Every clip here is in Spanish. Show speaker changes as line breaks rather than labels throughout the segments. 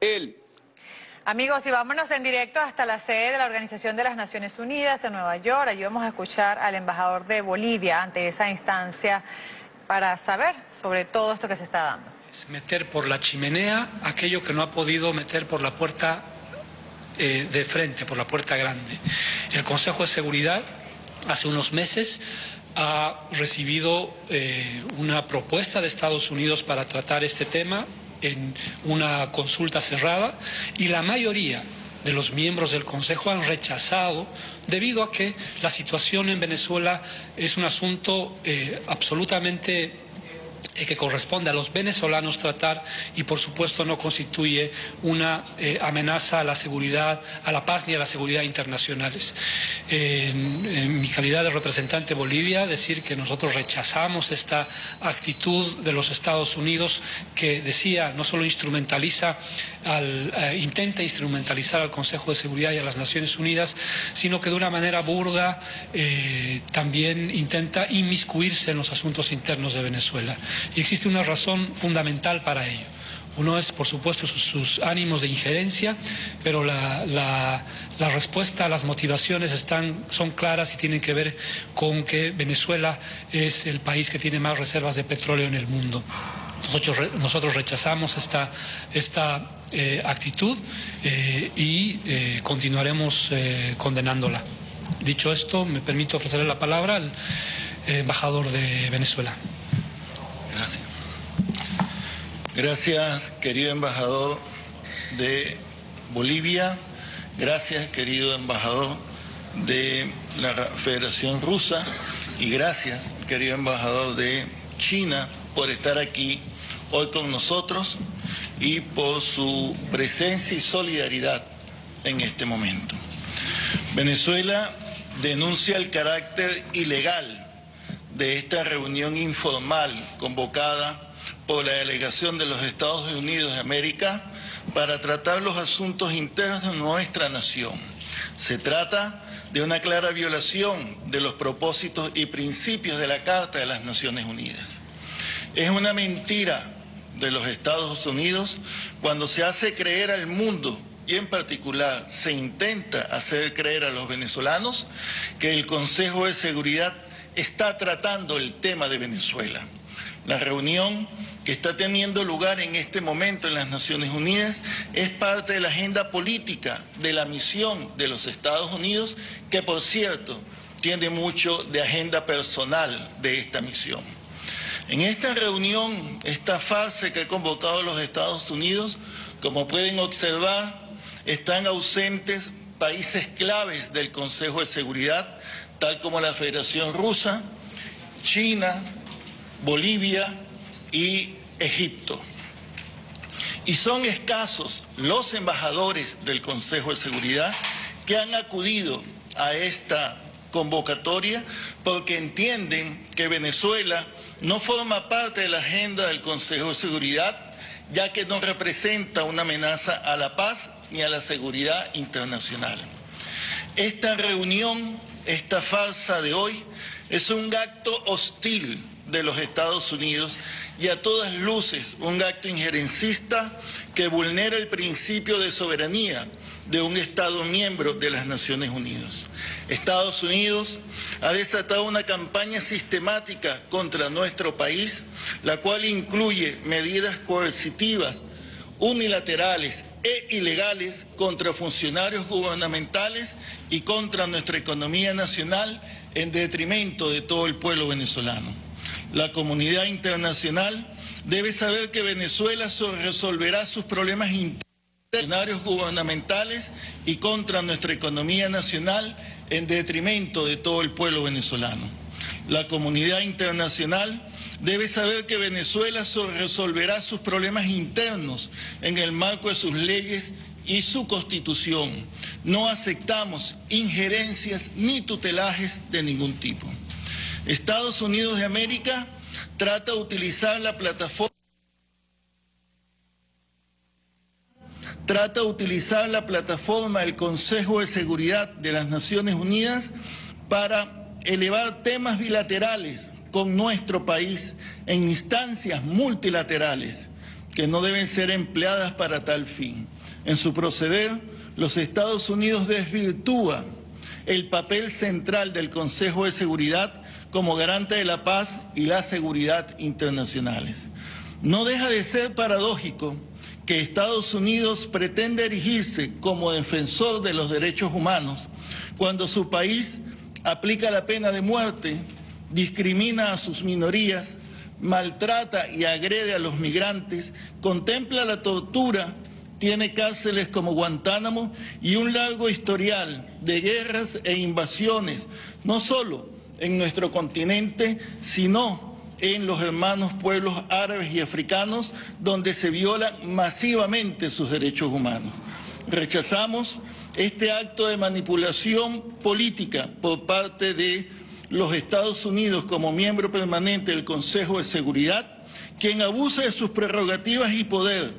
Él.
Amigos, y vámonos en directo hasta la sede de la Organización de las Naciones Unidas en Nueva York. Allí vamos a escuchar al embajador de Bolivia ante esa instancia para saber sobre todo esto que se está dando.
Es meter por la chimenea aquello que no ha podido meter por la puerta eh, de frente, por la puerta grande. El Consejo de Seguridad hace unos meses ha recibido eh, una propuesta de Estados Unidos para tratar este tema en una consulta cerrada y la mayoría de los miembros del Consejo han rechazado debido a que la situación en Venezuela es un asunto eh, absolutamente que corresponde a los venezolanos tratar y por supuesto no constituye una eh, amenaza a la seguridad, a la paz ni a la seguridad internacionales. en, mi calidad de representante de Bolivia, decir que nosotros rechazamos esta actitud de los Estados Unidos que decía no solo instrumentaliza al, eh, intenta instrumentalizar al Consejo de Seguridad y a las Naciones Unidas, sino que de una manera burda también intenta inmiscuirse en los asuntos internos de Venezuela. Y existe una razón fundamental para ello. Uno es, por supuesto, sus, ánimos de injerencia, pero la, respuesta, las motivaciones están, son claras y tienen que ver con que Venezuela es el país que tiene más reservas de petróleo en el mundo. Nosotros, rechazamos esta, esta eh, actitud eh, y eh, continuaremos condenándola. Dicho esto, me permito ofrecerle la palabra al embajador de Venezuela.
Gracias. Gracias, querido embajador de Bolivia. Gracias, querido embajador de la Federación Rusa. Y gracias, querido embajador de China, por estar aquí hoy con nosotros y por su presencia y solidaridad en este momento. Venezuela denuncia el carácter ilegal de esta reunión informal convocada por la delegación de los Estados Unidos de América para tratar los asuntos internos de nuestra nación. Se trata de una clara violación de los propósitos y principios de la Carta de las Naciones Unidas. Es una mentira de los Estados Unidos cuando se hace creer al mundo y en particular se intenta hacer creer a los venezolanos que el Consejo de Seguridad está tratando el tema de Venezuela. La reunión que está teniendo lugar en este momento en las Naciones Unidas es parte de la agenda política de la misión de los Estados Unidos, que por cierto tiene mucho de agenda personal de esta misión. En esta reunión, esta fase que ha convocado los Estados Unidos, como pueden observar, están ausentes países claves del Consejo de Seguridad, tal como la Federación Rusa, China, Bolivia y Egipto. Y son escasos los embajadores del Consejo de Seguridad que han acudido a esta convocatoria porque entienden que Venezuela no forma parte de la agenda del Consejo de Seguridad, ya que no representa una amenaza a la paz ni a la seguridad internacional. Esta reunión esta farsa de hoy es un acto hostil de los Estados Unidos y a todas luces un acto injerencista que vulnera el principio de soberanía de un Estado miembro de las Naciones Unidas. Estados Unidos ha desatado una campaña sistemática contra nuestro país, la cual incluye medidas coercitivas, unilaterales e ilegales contra funcionarios gubernamentales y contra nuestra economía nacional en detrimento de todo el pueblo venezolano. La comunidad internacional debe saber que Venezuela resolverá sus problemas internos gubernamentales y contra nuestra economía nacional en detrimento de todo el pueblo venezolano. La comunidad internacional debe saber que Venezuela resolverá sus problemas internos en el marco de sus leyes y su constitución. No aceptamos injerencias ni tutelajes de ningún tipo. Estados Unidos de América trata de utilizar la plataforma trata de utilizar la plataforma del Consejo de Seguridad de las Naciones Unidas para elevar temas bilaterales con nuestro país en instancias multilaterales que no deben ser empleadas para tal fin. En su proceder, los Estados Unidos desvirtúa el papel central del Consejo de Seguridad como garante de la paz y la seguridad internacionales. No deja de ser paradójico que Estados Unidos pretende erigirse como defensor de los derechos humanos cuando su país aplica la pena de muerte, discrimina a sus minorías, maltrata y agrede a los migrantes, contempla la tortura, tiene cárceles como Guantánamo y un largo historial de guerras e invasiones, no solo en nuestro continente, sino en los hermanos pueblos árabes y africanos, donde se violan masivamente sus derechos humanos. Rechazamos este acto de manipulación política por parte de los Estados Unidos como miembro permanente del Consejo de Seguridad, quien abusa de sus prerrogativas y poder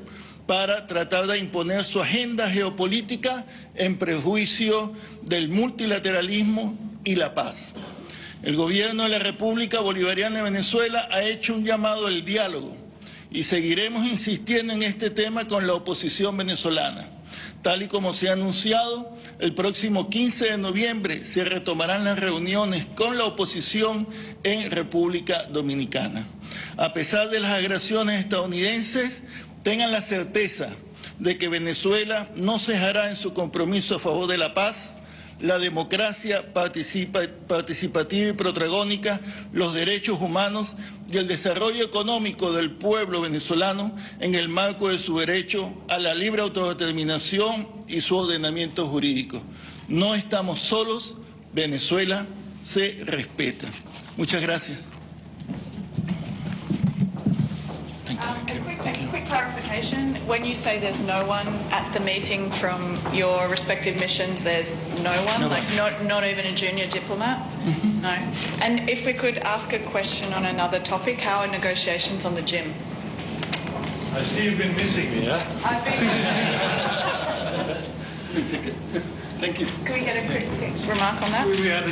para tratar de imponer su agenda geopolítica en prejuicio del multilateralismo y la paz. El gobierno de la República Bolivariana de Venezuela ha hecho un llamado al diálogo y seguiremos insistiendo en este tema con la oposición venezolana. Tal y como se ha anunciado, el próximo 15 de noviembre se retomarán las reuniones con la oposición en República Dominicana. A pesar de las agresiones estadounidenses, tengan la certeza de que Venezuela no cejará en su compromiso a favor de la paz, la democracia participa, participativa y protagónica, los derechos humanos y el desarrollo económico del pueblo venezolano en el marco de su derecho a la libre autodeterminación y su ordenamiento jurídico. No estamos solos, Venezuela se respeta. Muchas gracias.
A quick, quick clarification. When you say there's no one at the meeting from your respective missions, there's no one,
No
like
one.
not not even a junior diplomat. Mm-hmm. No. And if we could ask a question on another topic, how are negotiations on the gym?
I see you've been missing me, huh?
I've been.
Thank you.
Can we get a quick, quick remark on that?
We had a